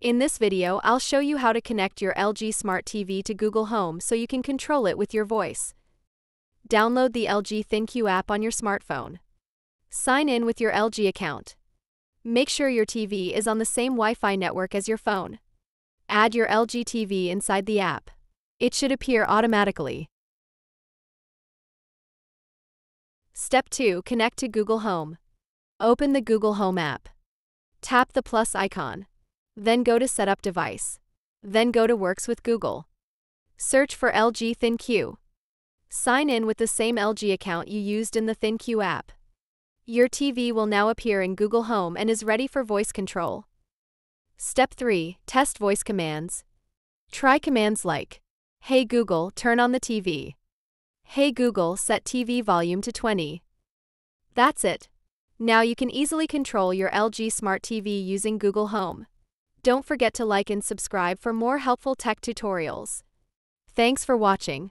In this video, I'll show you how to connect your LG Smart TV to Google Home so you can control it with your voice. Download the LG ThinQ app on your smartphone. Sign in with your LG account. Make sure your TV is on the same Wi-Fi network as your phone. Add your LG TV inside the app. It should appear automatically. Step 2. Connect to Google Home. Open the Google Home app. Tap the plus icon. Then go to Setup Device. Then go to Works with Google. Search for LG ThinQ. Sign in with the same LG account you used in the ThinQ app. Your TV will now appear in Google Home and is ready for voice control. Step 3 Test voice commands. Try commands like Hey Google, turn on the TV. Hey Google, set TV volume to 20. That's it. Now you can easily control your LG Smart TV using Google Home. Don't forget to like and subscribe for more helpful tech tutorials. Thanks for watching.